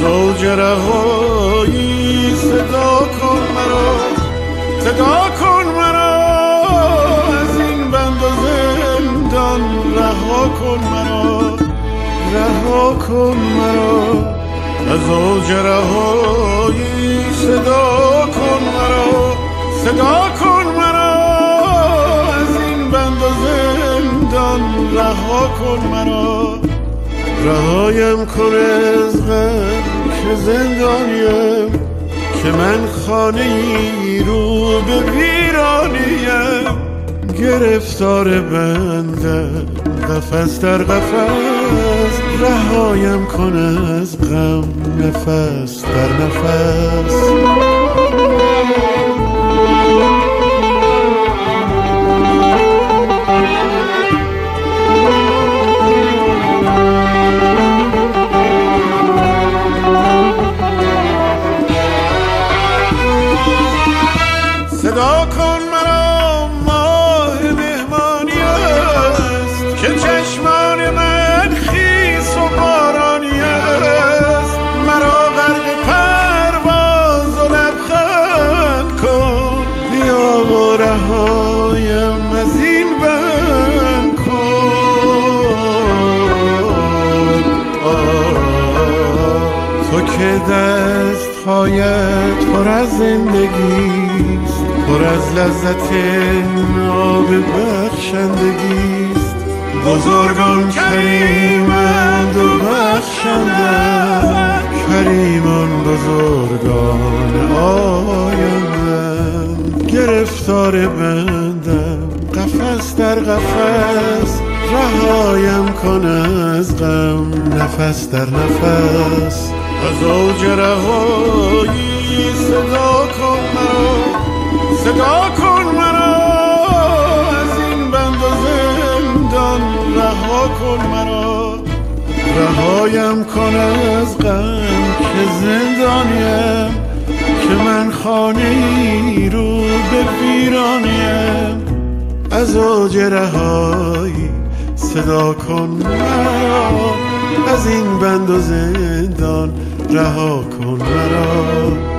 از اوج رهایی صدا کن مرا صدا کن مرا از این بند و زندان رها کن مرا رها کن مرا. از اوج رهایی صدا کن مرا صدا کن مرا از این بند و زندان رها کن مرا. رهایم کن از غم که زندانیم که من خانه ای رو به ویرانیم. گرفتار بنده قفس در قفس. رهایم کن از غم نفس در نفس. رهایم از این بند کن. تو که دست هایت پر از زندگیست پر از لذت ناب بخشندگیست. بزرگان کریمند و بخشندند کریمان بزرگان بندم قفس در قفس. رهایم کن از غم. نفس در نفس. از اوج رهایی صدا کن مرا. صدا کن مرا. از این بند و زندان رها کن مرا. رهایم کن از غم. که زندانیم. که من خانه ای رو ویرانیم از اوج رهایی صدا کن مرا. از این بند و زندان رها کن مرا.